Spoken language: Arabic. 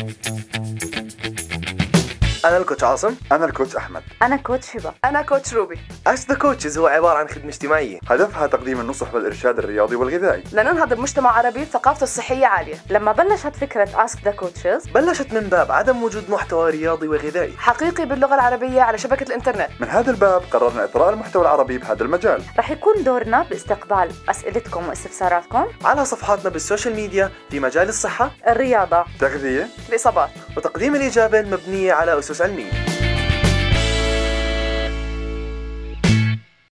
Thank you. أنا ال coach عاصم. أنا ال coach أحمد. أنا coach هبة أنا coach روبي. Ask the Coaches هو عبارة عن خدمة اجتماعية. هدفها تقديم النصح والإرشاد الرياضي والغذائي. لننهض بمجتمع عربي ثقافته الصحية عالية. لما بلشت فكرة Ask the Coaches بلشت من باب عدم وجود محتوى رياضي وغذائي. حقيقي باللغة العربية على شبكة الإنترنت. من هذا الباب قررنا إثراء المحتوى العربي بهذا المجال. رح يكون دورنا باستقبال أسئلتكم واستفساراتكم. على صفحاتنا بال social media في مجال الصحة. الرياضة. تغذية. الإصابات. وتقديم الإجابة المبنية على أسس علمية.